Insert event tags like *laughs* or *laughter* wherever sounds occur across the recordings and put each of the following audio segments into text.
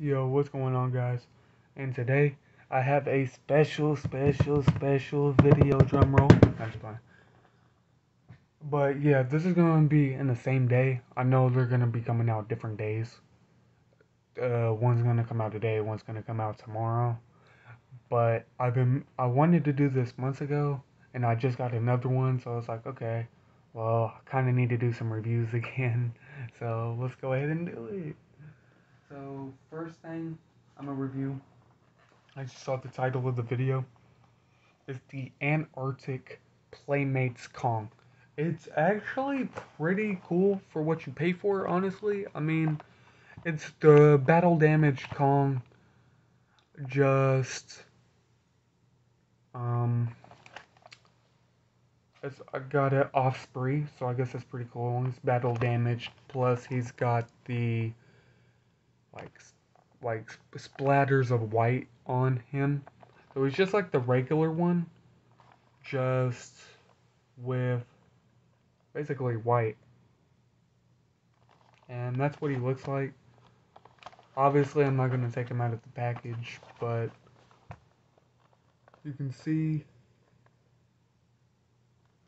Yo, what's going on, guys? And today I have a special, special, special video drum roll. That's fine. But yeah, this is gonna be in the same day. I know they're gonna be coming out different days. Uh, one's gonna come out today, one's gonna come out tomorrow. But I've been I wanted to do this months ago, and I just got another one, so I was like, okay, well, I kind of need to do some reviews *laughs* again. So let's go ahead and do it. So first thing I'm gonna review. I just saw the title of the video. Is the Antarctic Playmates Kong. It's actually pretty cool for what you pay for, honestly. I mean, it's the battle damage Kong. Just um it's, I got it Osprey, so I guess that's pretty cool. He's battle damaged, plus he's got the like like splatters of white on him. So he's just like the regular one, just with basically white. And that's what he looks like. Obviously, I'm not going to take him out of the package, but you can see.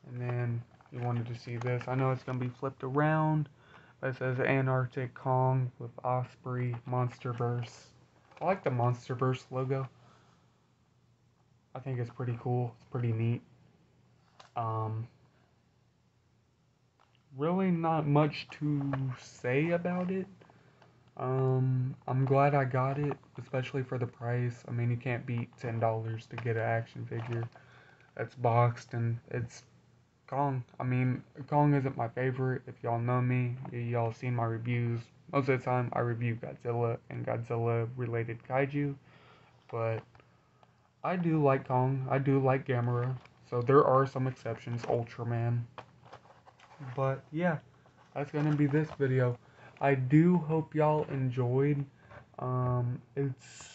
And then you wanted to see this. I know it's going to be flipped around. It says Antarctic Kong with Osprey Monsterverse. I like the Monsterverse logo. I think it's pretty cool. It's pretty neat. Um, really not much to say about it. Um, I'm glad I got it, especially for the price. I mean, you can't beat $10 to get an action figure that's boxed and it's Kong. I mean, Kong isn't my favorite. If y'all know me, y'all seen my reviews. Most of the time, I review Godzilla and Godzilla related kaiju. But I do like Kong. I do like Gamera. So there are some exceptions. Ultraman. But yeah, that's gonna be this video. I do hope y'all enjoyed. Um, it's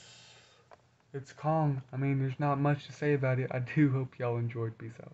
it's Kong. I mean, there's not much to say about it. I do hope y'all enjoyed. Peace out.